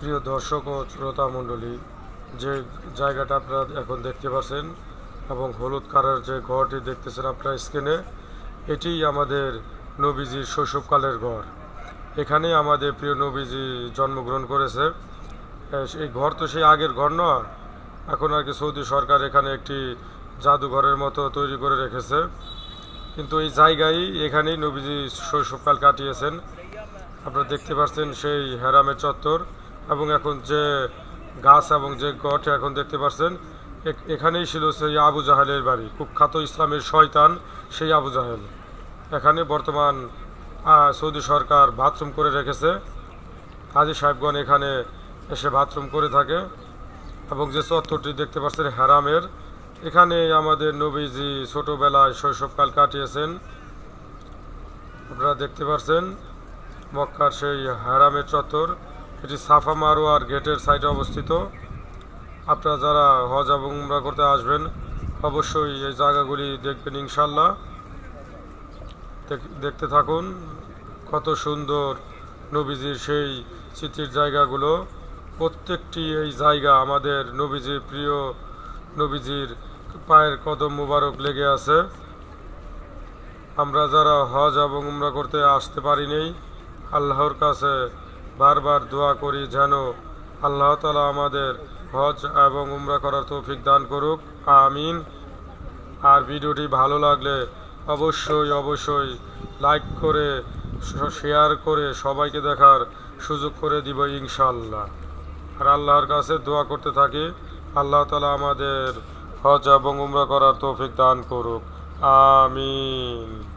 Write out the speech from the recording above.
প্রিয় দর্শক ও শ্রোতা মণ্ডলী, যে জায়গাটা আপনারা এখন দেখতে পাচ্ছেন এবং হলুদ কালার যে ঘরটি দেখতেছেন আপনারা স্ক্রিনে এটি আমাদের নবীজির শৈশবকালের ঘর। এখানে আমাদের প্রিয় নবীজি জন্মগ্রহণ করেছে। এই ঘর তো সেই আগের ঘর নয় এখন আর কি সৌদি সরকার এখানে একটি জাদুঘরের মতো তৈরি করে রেখেছে। কিন্তু এই জায়গায় এখানেই নবীজি শৈশবকাল কাটিয়েছেন। আপনারা দেখতে পাচ্ছেন সেই হেরামের চত্বর। এবং এখন যে গাছ এবং যে গঠ এখন দেখতে পাচ্ছেন এখানেই ছিল সেই আবু জাহেলের বাড়ি, কুখ্যাত ইসলামের শয়তান সেই আবু জাহেল। এখানে বর্তমান সৌদি সরকার বাথরুম করে রেখেছে। হাজি সাহেবগণ এখানে এসে বাথরুম করে থাকে এবং যে চত্বরটি দেখতে পাচ্ছেন হ্যারামের এখানে আমাদের নবীজি ছোটবেলায় শৈশবকাল কাটিয়েছেন। আপনারা দেখতে পাচ্ছেন মক্কার সেই হ্যারামের চত্বর। এটি সাফা মারোয়ার গেটের সাইডে অবস্থিত। আপনারা যারা হজ এবং উমরা করতে আসবেন, অবশ্যই এই জায়গাগুলি দেখবেন ইনশাল্লাহ দেখ- দেখতে থাকুন কত সুন্দর নবীজির সেই স্মৃতির জায়গাগুলো। প্রত্যেকটি এই জায়গা আমাদের নবীজির প্রিয় নবীজির পায়ের কদম মুবারক লেগে আছে। আমরা যারা হজ এবং উমরা করতে আসতে পারিনি আল্লাহর কাছে বারবার দোয়া করি যেন আল্লাহ তালা আমাদের হজ এবং উমরা করার তৌফিক দান করুক। আমিন। আর ভিডিওটি ভালো লাগলে অবশ্যই অবশ্যই লাইক করে শেয়ার করে সবাইকে দেখার সুযোগ করে দিব ইনশাল্লাহ আর আল্লাহর কাছে দোয়া করতে থাকি, আল্লাহ তালা আমাদের হজ এবং উমরা করার তৌফিক দান করুক। আমিন।